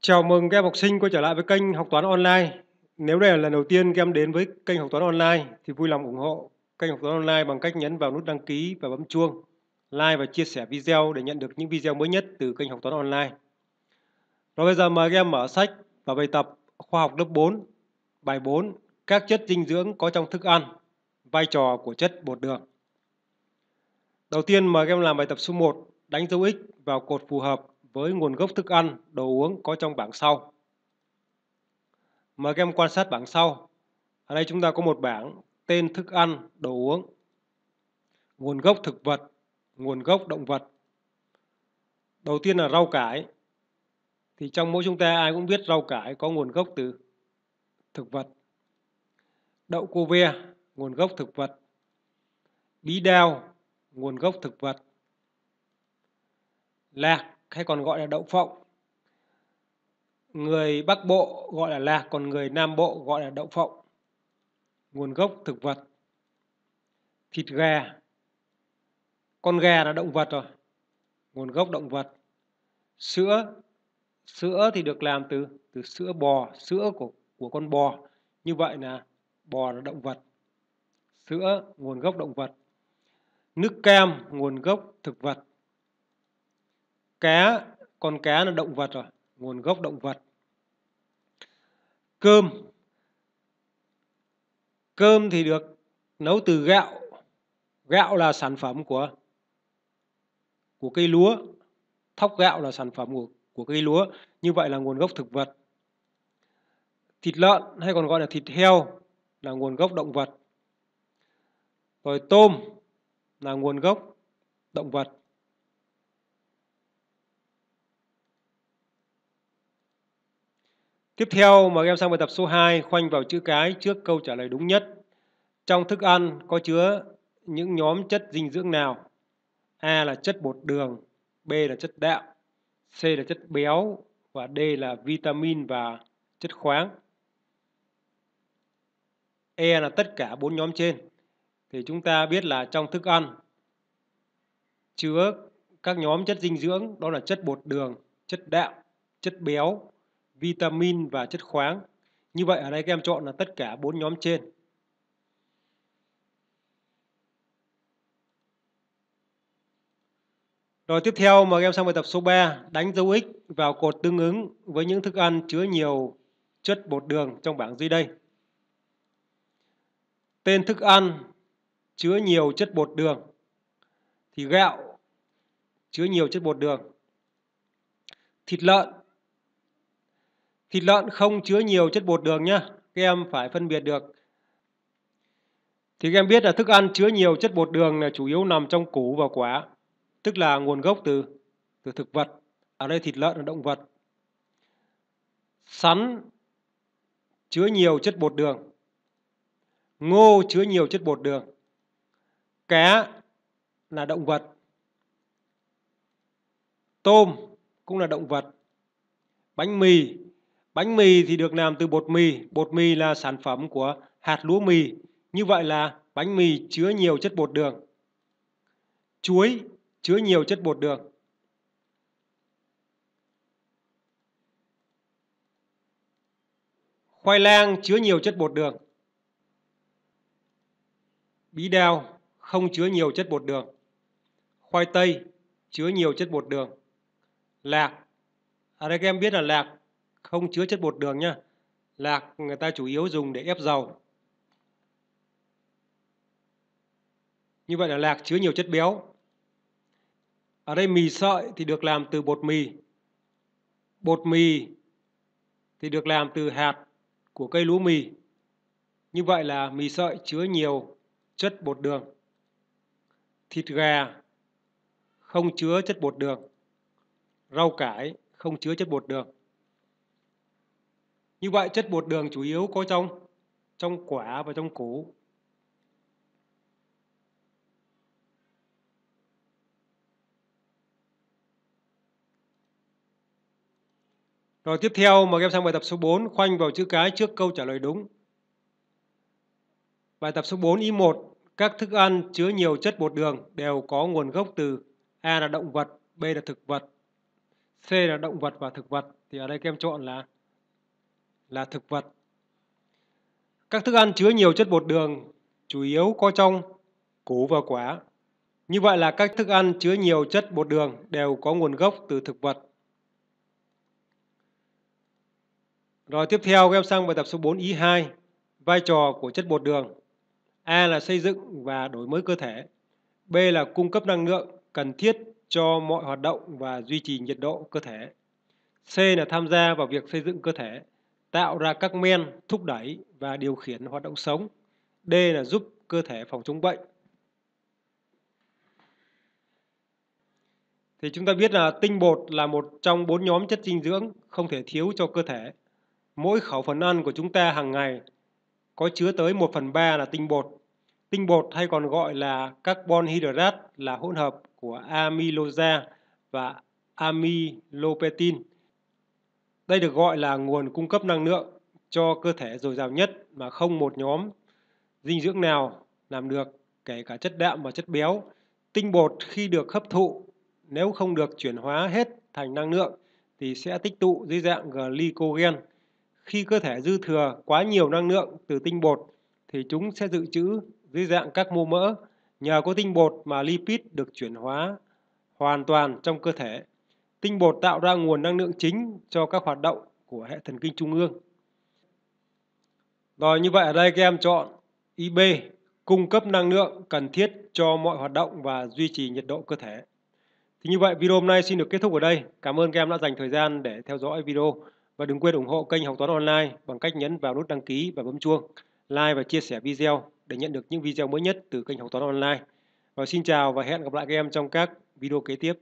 Chào mừng các em học sinh quay trở lại với kênh học toán online. Nếu đây là lần đầu tiên các em đến với kênh học toán online thì vui lòng ủng hộ kênh học toán online bằng cách nhấn vào nút đăng ký và bấm chuông, like và chia sẻ video để nhận được những video mới nhất từ kênh học toán online. Rồi bây giờ mời các em mở sách và bài tập khoa học lớp 4, bài 4, các chất dinh dưỡng có trong thức ăn, vai trò của chất bột đường. Đầu tiên mời các em làm bài tập số 1, đánh dấu X vào cột phù hợp với nguồn gốc thức ăn, đồ uống có trong bảng sau. Mời các em quan sát bảng sau. Ở đây chúng ta có một bảng tên thức ăn, đồ uống, nguồn gốc thực vật, nguồn gốc động vật. Đầu tiên là rau cải. Thì trong mỗi chúng ta ai cũng biết rau cải có nguồn gốc từ thực vật. Đậu cô ve, nguồn gốc thực vật. Bí đao, nguồn gốc thực vật. Lạc hay còn gọi là đậu phộng. Người Bắc Bộ gọi là lạc, còn người Nam Bộ gọi là đậu phộng. Nguồn gốc thực vật. Thịt gà. Con gà là động vật rồi. Nguồn gốc động vật. Sữa. Sữa thì được làm từ từ sữa bò, sữa của của con bò. Như vậy là bò là động vật. Sữa nguồn gốc động vật. Nước cam nguồn gốc thực vật cá con cá là động vật rồi nguồn gốc động vật. Cơm. Cơm thì được nấu từ gạo. Gạo là sản phẩm của của cây lúa. Thóc gạo là sản phẩm của, của cây lúa. Như vậy là nguồn gốc thực vật. Thịt lợn hay còn gọi là thịt heo là nguồn gốc động vật. Rồi tôm là nguồn gốc động vật. Tiếp theo mời em sang bài tập số 2 khoanh vào chữ cái trước câu trả lời đúng nhất. Trong thức ăn có chứa những nhóm chất dinh dưỡng nào? A là chất bột đường, B là chất đạm, C là chất béo và D là vitamin và chất khoáng. E là tất cả bốn nhóm trên. Thì chúng ta biết là trong thức ăn chứa các nhóm chất dinh dưỡng đó là chất bột đường, chất đạm, chất béo vitamin và chất khoáng. Như vậy ở đây các em chọn là tất cả bốn nhóm trên. Rồi tiếp theo mời em sang bài tập số 3, đánh dấu X vào cột tương ứng với những thức ăn chứa nhiều chất bột đường trong bảng dưới đây. Tên thức ăn chứa nhiều chất bột đường thì gạo chứa nhiều chất bột đường. Thịt lợn Thịt lợn không chứa nhiều chất bột đường nhé. Các em phải phân biệt được. Thì các em biết là thức ăn chứa nhiều chất bột đường là chủ yếu nằm trong củ và quả. Tức là nguồn gốc từ từ thực vật. Ở đây thịt lợn là động vật. Sắn chứa nhiều chất bột đường. Ngô chứa nhiều chất bột đường. Cá là động vật. Tôm cũng là động vật. Bánh mì Bánh mì thì được làm từ bột mì, bột mì là sản phẩm của hạt lúa mì. Như vậy là bánh mì chứa nhiều chất bột đường. Chuối chứa nhiều chất bột đường. Khoai lang chứa nhiều chất bột đường. Bí đao không chứa nhiều chất bột đường. Khoai tây chứa nhiều chất bột đường. Lạc, ở đây các em biết là lạc không chứa chất bột đường nhá. Lạc người ta chủ yếu dùng để ép dầu. Như vậy là lạc chứa nhiều chất béo. Ở đây mì sợi thì được làm từ bột mì. Bột mì thì được làm từ hạt của cây lúa mì. Như vậy là mì sợi chứa nhiều chất bột đường. Thịt gà không chứa chất bột đường. Rau cải không chứa chất bột đường. Như vậy chất bột đường chủ yếu có trong trong quả và trong củ. Rồi tiếp theo mời em sang bài tập số 4 khoanh vào chữ cái trước câu trả lời đúng. Bài tập số 4 ý 1 các thức ăn chứa nhiều chất bột đường đều có nguồn gốc từ A là động vật, B là thực vật, C là động vật và thực vật thì ở đây các em chọn là là thực vật. Các thức ăn chứa nhiều chất bột đường chủ yếu có trong củ và quả. Như vậy là các thức ăn chứa nhiều chất bột đường đều có nguồn gốc từ thực vật. Rồi tiếp theo các em sang bài tập số 4 ý 2, vai trò của chất bột đường. A là xây dựng và đổi mới cơ thể. B là cung cấp năng lượng cần thiết cho mọi hoạt động và duy trì nhiệt độ cơ thể. C là tham gia vào việc xây dựng cơ thể, tạo ra các men, thúc đẩy và điều khiển hoạt động sống. D là giúp cơ thể phòng chống bệnh. Thì chúng ta biết là tinh bột là một trong bốn nhóm chất dinh dưỡng không thể thiếu cho cơ thể. Mỗi khẩu phần ăn của chúng ta hàng ngày có chứa tới 1 phần 3 là tinh bột. Tinh bột hay còn gọi là carbon hydrate là hỗn hợp của amylosa và amylopectin. Đây được gọi là nguồn cung cấp năng lượng cho cơ thể dồi dào nhất mà không một nhóm dinh dưỡng nào làm được, kể cả chất đạm và chất béo. Tinh bột khi được hấp thụ nếu không được chuyển hóa hết thành năng lượng thì sẽ tích tụ dưới dạng glycogen. Khi cơ thể dư thừa quá nhiều năng lượng từ tinh bột thì chúng sẽ dự trữ dưới dạng các mô mỡ. Nhờ có tinh bột mà lipid được chuyển hóa hoàn toàn trong cơ thể. Tinh bột tạo ra nguồn năng lượng chính cho các hoạt động của hệ thần kinh trung ương. Rồi như vậy ở đây các em chọn IB, cung cấp năng lượng cần thiết cho mọi hoạt động và duy trì nhiệt độ cơ thể. Thì như vậy video hôm nay xin được kết thúc ở đây. Cảm ơn các em đã dành thời gian để theo dõi video và đừng quên ủng hộ kênh Học toán online bằng cách nhấn vào nút đăng ký và bấm chuông, like và chia sẻ video để nhận được những video mới nhất từ kênh Học toán online. Và xin chào và hẹn gặp lại các em trong các video kế tiếp.